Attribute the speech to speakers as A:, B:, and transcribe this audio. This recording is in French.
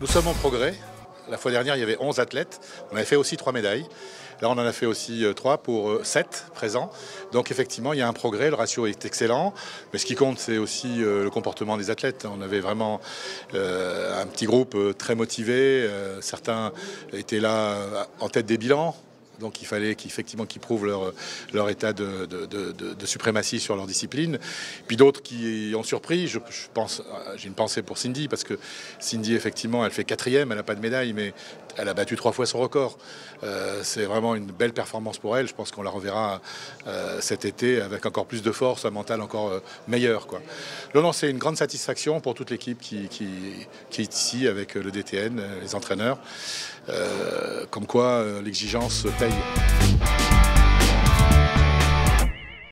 A: Nous sommes en progrès. La fois dernière, il y avait 11 athlètes. On avait fait aussi 3 médailles. Là, on en a fait aussi 3 pour 7 présents. Donc, effectivement, il y a un progrès. Le ratio est excellent. Mais ce qui compte, c'est aussi le comportement des athlètes. On avait vraiment un petit groupe très motivé. Certains étaient là en tête des bilans. Donc il fallait qu'effectivement qu'ils prouvent leur, état de, suprématie sur leur discipline. Puis d'autres qui ont surpris, je, pense, j'ai une pensée pour Cindy, parce que Cindy, effectivement, elle fait quatrième, elle n'a pas de médaille, mais elle a battu trois fois son record. Euh, c'est vraiment une belle performance pour elle. Je pense qu'on la reverra euh, cet été avec encore plus de force, un mental encore euh, meilleur. Quoi. Non, c'est une grande satisfaction pour toute l'équipe qui, qui, est ici avec le DTN, les entraîneurs. comme quoi l'exigence paye. Crazy.